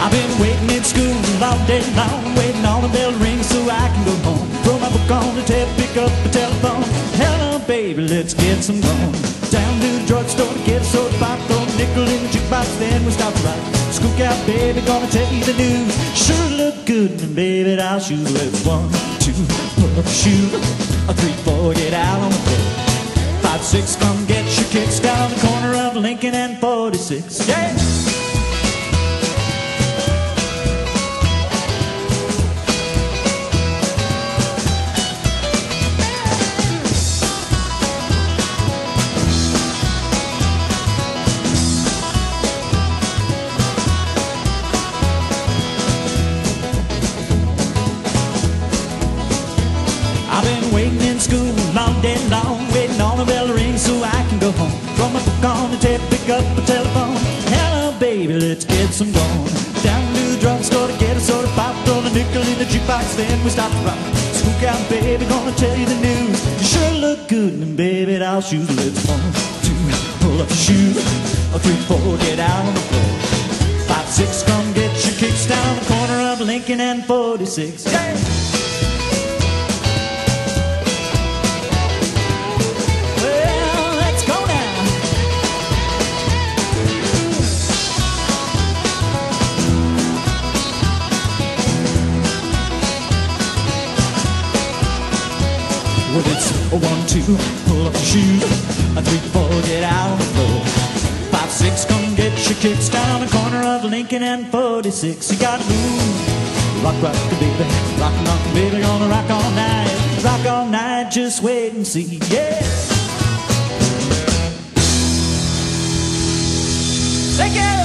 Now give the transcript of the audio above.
I've been waiting in school all day long, waiting on the bell ring so I can go home. Throw my book on the table, pick up the telephone. Hello, baby, let's get some going. Down to the drugstore to get a soda pop, throw a nickel in the jukebox, then we stop right. Skook out, baby, gonna tell you the news. Sure look good, and baby, I'll shoot. Let's one, two, pull up, shoot. A three, four, get out on the floor. Five, six, come get your kicks down the corner of Lincoln and 46. Yeah. The pick up the telephone. Hello, baby, let's get some going. Down to the drugstore to get a soda pop, throw a nickel in the jukebox, then we stop to rock. Spook out, baby, gonna tell you the news. You sure look good, and baby, I'll shoot. Let's one, two, pull up your shoe. Three, four, get out on the floor. Five, six, come get your kicks down the corner of Lincoln and 46. Yeah. Well, it's a one, two, pull up your shoes. A three, four, get out on the floor. Five, six, come get your kicks down the corner of Lincoln and 46. You gotta move. Rock, rock, baby. Rock, rock, baby. Gonna rock all night. Rock all night. Just wait and see. Yeah. Thank you.